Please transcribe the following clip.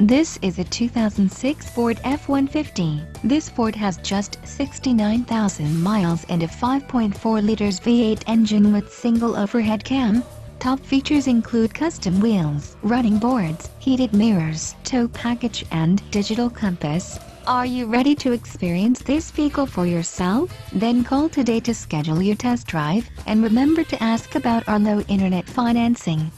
This is a 2006 Ford F-150. This Ford has just 69,000 miles and a 5.4 liters V8 engine with single overhead cam. Top features include custom wheels, running boards, heated mirrors, tow package and digital compass. Are you ready to experience this vehicle for yourself? Then call today to schedule your test drive, and remember to ask about our low internet financing.